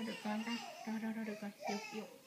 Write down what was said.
ルガンだラララルガンよよ